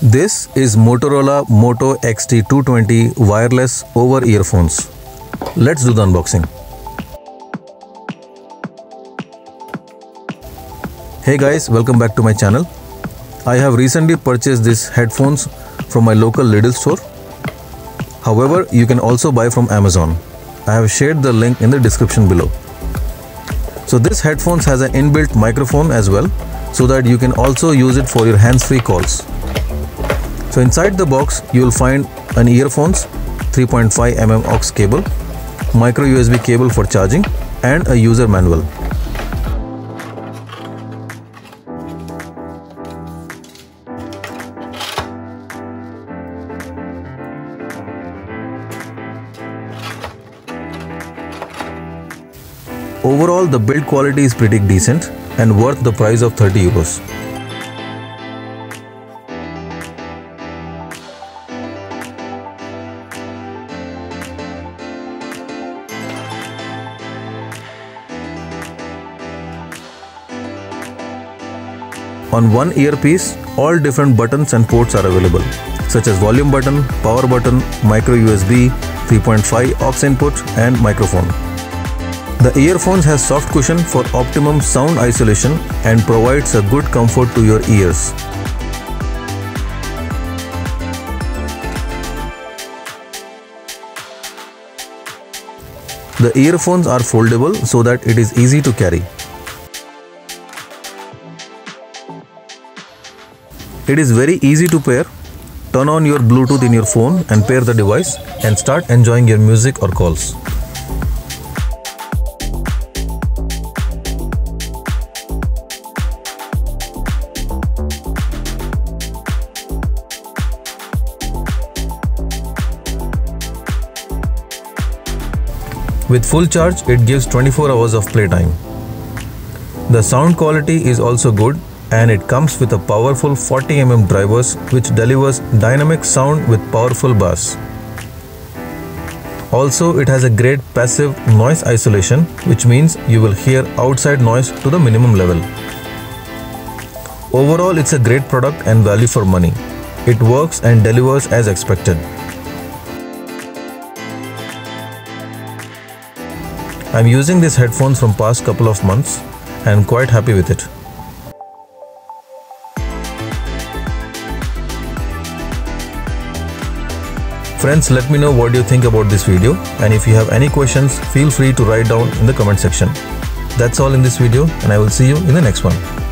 This is Motorola Moto XT220 wireless over earphones. Let's do the unboxing. Hey guys, welcome back to my channel. I have recently purchased these headphones from my local Lidl store. However, you can also buy from Amazon. I have shared the link in the description below. So this headphones has an inbuilt microphone as well so that you can also use it for your hands-free calls. So inside the box you will find an earphones, 3.5 mm aux cable, micro USB cable for charging and a user manual. Overall, the build quality is pretty decent and worth the price of 30 euros. On one earpiece, all different buttons and ports are available, such as volume button, power button, micro USB, 3.5 aux input and microphone. The earphones has soft cushion for optimum sound isolation and provides a good comfort to your ears. The earphones are foldable so that it is easy to carry. It is very easy to pair. Turn on your Bluetooth in your phone and pair the device and start enjoying your music or calls. With full charge, it gives 24 hours of playtime. The sound quality is also good and it comes with a powerful 40mm drivers which delivers dynamic sound with powerful bass. Also, it has a great passive noise isolation which means you will hear outside noise to the minimum level. Overall, it's a great product and value for money. It works and delivers as expected. I'm using these headphones from past couple of months and quite happy with it. Friends, let me know what you think about this video and if you have any questions, feel free to write down in the comment section. That's all in this video and I will see you in the next one.